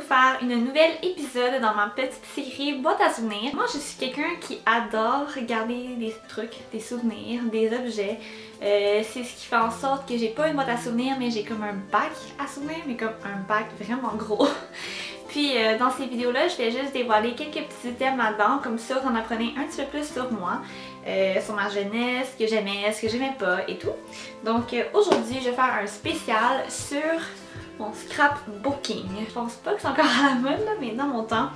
faire une nouvelle épisode dans ma petite série boîte à souvenirs. Moi je suis quelqu'un qui adore regarder des trucs, des souvenirs, des objets. Euh, c'est ce qui fait en sorte que j'ai pas une boîte à souvenirs mais j'ai comme un bac à souvenirs mais comme un bac vraiment gros. Puis euh, dans ces vidéos-là, je vais juste dévoiler quelques petits thèmes là-dedans, comme ça vous en apprenez un petit peu plus sur moi, euh, sur ma jeunesse, ce que j'aimais, ce que j'aimais pas et tout. Donc aujourd'hui, je vais faire un spécial sur mon scrapbooking. Je pense pas que c'est encore à la mode là, mais dans mon temps,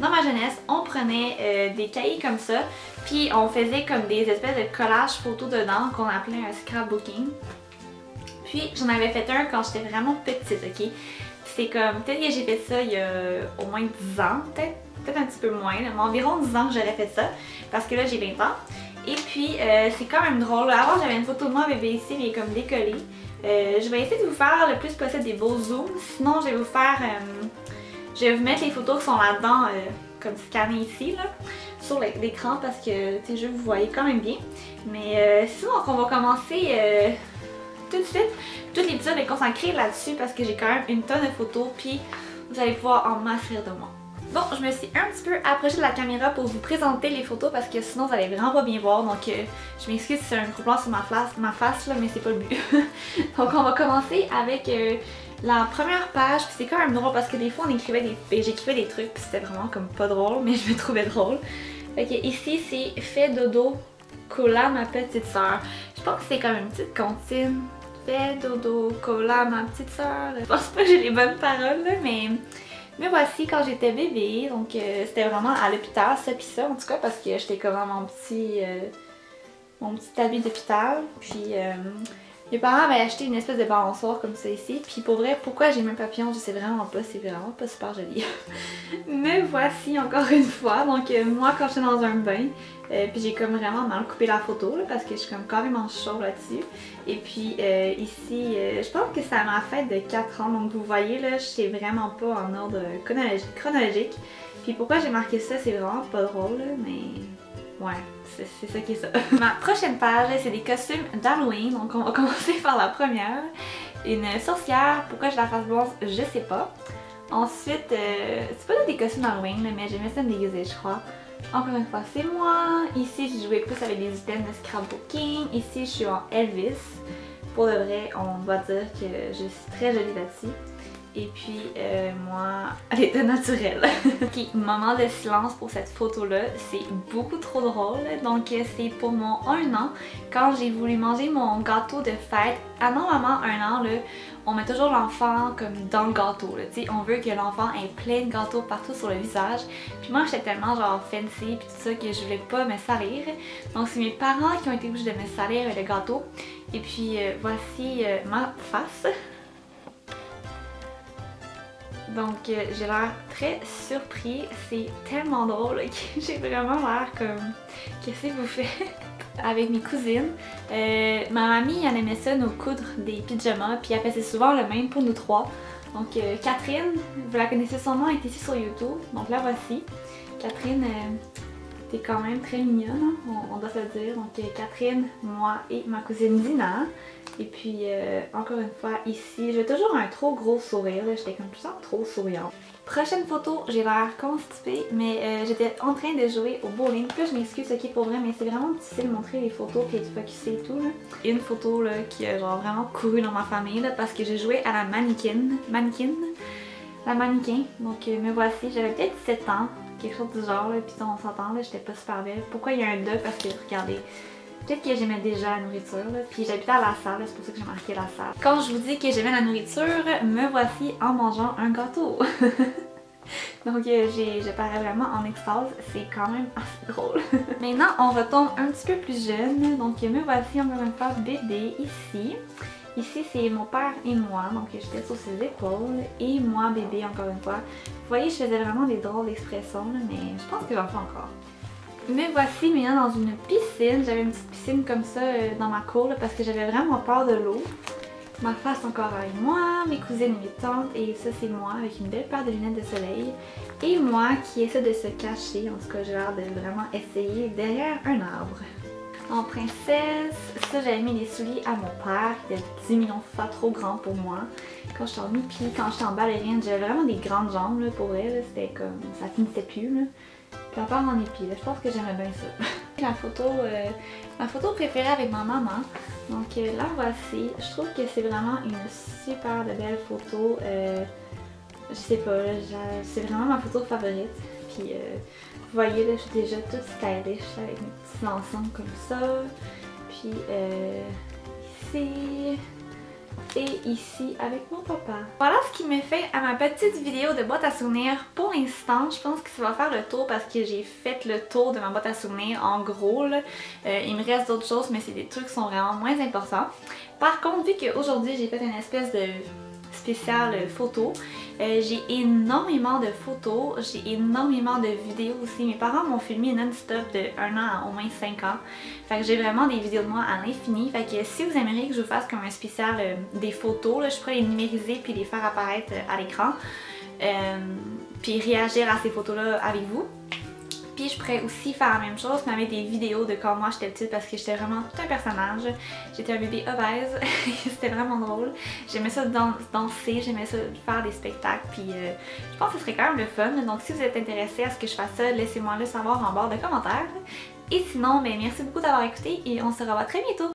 dans ma jeunesse, on prenait euh, des cahiers comme ça, puis on faisait comme des espèces de collages photos dedans qu'on appelait un scrapbooking. Puis j'en avais fait un quand j'étais vraiment petite, ok? C'est comme, peut-être que j'ai fait ça il y a au moins 10 ans, peut-être peut-être un petit peu moins, mais environ 10 ans que j'aurais fait ça, parce que là j'ai 20 ans. Et puis, euh, c'est quand même drôle. Avant, j'avais une photo de moi bébé ici, mais comme décollée. Euh, je vais essayer de vous faire le plus possible des beaux zooms. Sinon, je vais vous faire... Euh, je vais vous mettre les photos qui sont là-dedans, euh, comme scannées ici, là, sur l'écran parce que, tu sais, vous voyez quand même bien. Mais sinon, on va commencer tout de suite. Tout l'épisode est consacré là-dessus parce que j'ai quand même une tonne de photos, puis vous allez pouvoir en masser de moi. Bon, je me suis un petit peu approchée de la caméra pour vous présenter les photos parce que sinon vous allez vraiment pas bien voir. Donc euh, je m'excuse si c'est un gros plan sur ma face, ma face là, mais c'est pas le but. donc on va commencer avec euh, la première page. C'est quand même drôle parce que des fois on écrivait des, ben, j'écrivais des trucs puis c'était vraiment comme pas drôle, mais je me trouvais drôle. Ok, ici c'est fait dodo cola ma petite soeur. Je pense que c'est comme une petite comptine. Fait dodo cola ma petite soeur. Je pense pas que j'ai les bonnes paroles là, mais mais voici quand j'étais bébé, donc euh, c'était vraiment à l'hôpital, ça pis ça en tout cas parce que j'étais comme mon petit euh, mon petit habit d'hôpital. Puis euh, mes parents avaient acheté une espèce de balançoire comme ça ici. Puis pour vrai, pourquoi j'ai mis un papillon, je sais vraiment pas, c'est vraiment pas super joli. Mais voici encore une fois, donc moi quand j'étais dans un bain, euh, puis j'ai comme vraiment mal coupé la photo là, parce que je suis comme carrément chaud là-dessus. Et puis euh, ici, euh, je pense que à ma fête de 4 ans. Donc vous voyez là, je suis vraiment pas en ordre chronologique. Puis pourquoi j'ai marqué ça, c'est vraiment pas drôle mais ouais, c'est ça qui est ça. ma prochaine page, c'est des costumes d'Halloween. Donc on va commencer par la première. Une sorcière, pourquoi j'ai la face blanche, je sais pas. Ensuite, c'est pas des costumes d'Halloween, mais j'aimais ça me déguiser, je crois. Encore une fois, c'est moi. Ici, j'ai joué plus avec des items de scrapbooking. Ici, je suis en Elvis. Pour de vrai, on doit dire que je suis très jolie là-dessus. Et puis, euh, moi, à l'état naturel. ok, moment de silence pour cette photo-là. C'est beaucoup trop drôle. Donc, c'est pour mon 1 an, quand j'ai voulu manger mon gâteau de fête. À normalement, un an, on met toujours l'enfant comme dans le gâteau. Là, on veut que l'enfant ait plein de gâteaux partout sur le visage. Puis moi, j'étais tellement genre fancy puis tout ça que je voulais pas me salir. Donc, c'est mes parents qui ont été obligés de me salir le gâteau. Et puis, euh, voici euh, ma face. Donc euh, j'ai l'air très surpris. C'est tellement drôle que j'ai vraiment l'air comme qu'est-ce que vous faites avec mes cousines? Euh, ma mamie elle aimait ça nous coudre des pyjamas puis elle faisait souvent le même pour nous trois. Donc euh, Catherine, vous la connaissez sûrement, elle est ici sur YouTube. Donc la voici. Catherine, t'es quand même très mignonne, hein, on, doit se le dire. Donc Catherine, moi et ma cousine Dina. Et puis, euh, encore une fois, ici, j'ai toujours un trop gros sourire. J'étais comme tout ça trop souriante. Prochaine photo, j'ai l'air constipée, mais euh, j'étais en train de jouer au bowling. Puis je m'excuse, ok, pour vrai, mais c'est vraiment difficile de montrer les photos puis de focuser et tout. Une photo là, qui a genre vraiment couru dans ma famille parce que j'ai joué à la mannequin. Mannequin? La mannequin. Donc, euh, me voici. J'avais peut-être 7 ans, quelque chose du genre, là, puis on s'entend, j'étais pas super belle. Pourquoi il y a un 2? Parce que, regardez, Peut-être que j'aimais déjà la nourriture, là. puis j'habitais à la salle, c'est pour ça que j'ai marqué la salle. Quand je vous dis que j'aimais la nourriture, me voici en mangeant un gâteau. Donc euh, je parais vraiment en extase, c'est quand même assez drôle. Maintenant on retombe un petit peu plus jeune, donc me voici encore une fois bébé ici. Ici c'est mon père et moi, donc j'étais sur ses épaules, et moi bébé encore une fois. Vous voyez je faisais vraiment des drôles d'expressions, mais je pense que j'en fais encore. Me voici maintenant dans une piscine. J'avais une petite piscine comme ça euh, dans ma cour parce que j'avais vraiment peur de l'eau. Ma face encore avec moi, mes cousines et mes tantes et ça c'est moi avec une belle paire de lunettes de soleil. Et moi qui essaie de se cacher, en tout cas j'ai l'air de vraiment essayer derrière un arbre. En princesse, ça j'avais mis les souliers à mon père qui était 10 millions de fois trop grand pour moi. Quand j'étais en mi-pied, quand j'étais en ballerine, j'avais vraiment des grandes jambes là, pour elle, c'était comme, ça finissait plus là. Puis encore en épi, là, je pense que j'aimerais bien ça. la photo, euh, ma photo préférée avec ma maman. Donc euh, là voici, je trouve que c'est vraiment une super belle photo. Euh, je sais pas, c'est vraiment ma photo favorite. Puis euh, vous voyez là, je suis déjà toute stylish avec mes petits ensembles comme ça. Puis euh, ici et ici avec mon papa. Voilà ce qui me fait à ma petite vidéo de boîte à souvenirs pour l'instant. Je pense que ça va faire le tour parce que j'ai fait le tour de ma boîte à souvenirs en gros. Là. Euh, il me reste d'autres choses mais c'est des trucs qui sont vraiment moins importants. Par contre, vu qu'aujourd'hui j'ai fait une espèce de spécial photo, euh, j'ai énormément de photos, j'ai énormément de vidéos aussi. Mes parents m'ont filmé non-stop de 1 an à au moins 5 ans. Fait que j'ai vraiment des vidéos de moi à l'infini. Fait que si vous aimeriez que je vous fasse comme un spécial euh, des photos, là, je pourrais les numériser puis les faire apparaître euh, à l'écran. puis réagir à ces photos-là avec vous. Puis je pourrais aussi faire la même chose, mais avec des vidéos de quand moi j'étais petite parce que j'étais vraiment tout un personnage. J'étais un bébé obèse, c'était vraiment drôle. J'aimais ça danser, j'aimais ça faire des spectacles, puis euh, je pense que ce serait quand même le fun. Donc si vous êtes intéressé à ce que je fasse ça, laissez-moi le savoir en barre de commentaires. Et sinon, ben, merci beaucoup d'avoir écouté et on se revoit très bientôt.